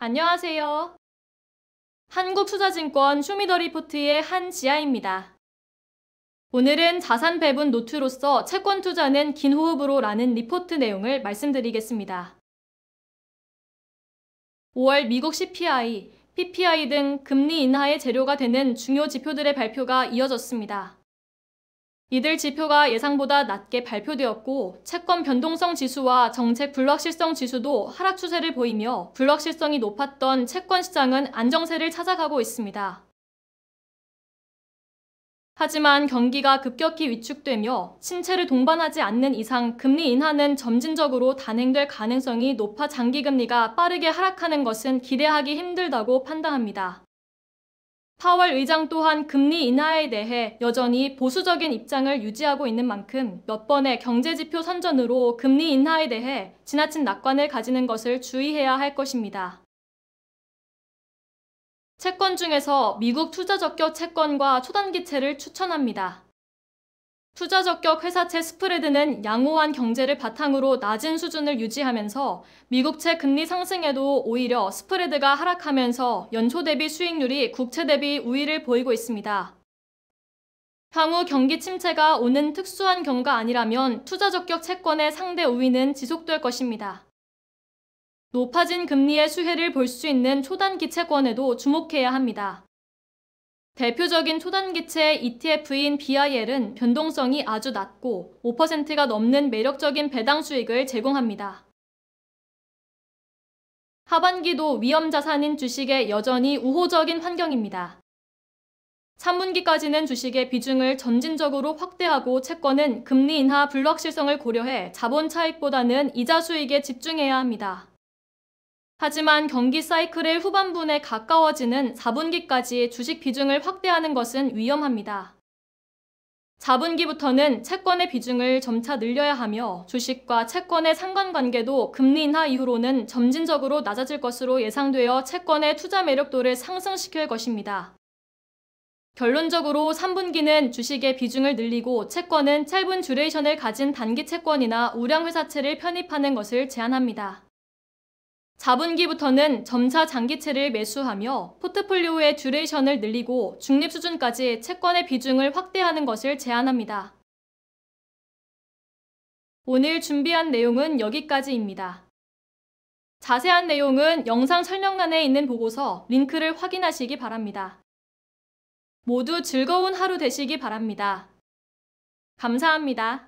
안녕하세요. 한국투자증권 쇼미더리포트의 한지아입니다. 오늘은 자산 배분 노트로서 채권 투자는 긴 호흡으로 라는 리포트 내용을 말씀드리겠습니다. 5월 미국 CPI, PPI 등 금리 인하의 재료가 되는 중요 지표들의 발표가 이어졌습니다. 이들 지표가 예상보다 낮게 발표되었고 채권 변동성 지수와 정책 불확실성 지수도 하락 추세를 보이며 불확실성이 높았던 채권 시장은 안정세를 찾아가고 있습니다. 하지만 경기가 급격히 위축되며 침체를 동반하지 않는 이상 금리 인하는 점진적으로 단행될 가능성이 높아 장기금리가 빠르게 하락하는 것은 기대하기 힘들다고 판단합니다. 파월 의장 또한 금리 인하에 대해 여전히 보수적인 입장을 유지하고 있는 만큼 몇 번의 경제지표 선전으로 금리 인하에 대해 지나친 낙관을 가지는 것을 주의해야 할 것입니다. 채권 중에서 미국 투자 적격 채권과 초단기채를 추천합니다. 투자 적격 회사채 스프레드는 양호한 경제를 바탕으로 낮은 수준을 유지하면서 미국채 금리 상승에도 오히려 스프레드가 하락하면서 연초 대비 수익률이 국채 대비 우위를 보이고 있습니다. 향후 경기 침체가 오는 특수한 경우가 아니라면 투자 적격 채권의 상대 우위는 지속될 것입니다. 높아진 금리의 수혜를 볼 수 있는 초단기 채권에도 주목해야 합니다. 대표적인 초단기체 ETF인 BIL은 변동성이 아주 낮고 5%가 넘는 매력적인 배당 수익을 제공합니다. 하반기도 위험 자산인 주식에 여전히 우호적인 환경입니다. 3분기까지는 주식의 비중을 점진적으로 확대하고 채권은 금리 인하 불확실성을 고려해 자본 차익보다는 이자 수익에 집중해야 합니다. 하지만 경기 사이클의 후반분에 가까워지는 4분기까지 주식 비중을 확대하는 것은 위험합니다. 4분기부터는 채권의 비중을 점차 늘려야 하며 주식과 채권의 상관관계도 금리 인하 이후로는 점진적으로 낮아질 것으로 예상되어 채권의 투자 매력도를 상승시킬 것입니다. 결론적으로 3분기는 주식의 비중을 늘리고 채권은 짧은 듀레이션을 가진 단기 채권이나 우량회사채를 편입하는 것을 제안합니다. 4분기부터는 점차 장기채를 매수하며 포트폴리오의 듀레이션을 늘리고 중립 수준까지 채권의 비중을 확대하는 것을 제안합니다. 오늘 준비한 내용은 여기까지입니다. 자세한 내용은 영상 설명란에 있는 보고서 링크를 확인하시기 바랍니다. 모두 즐거운 하루 되시기 바랍니다. 감사합니다.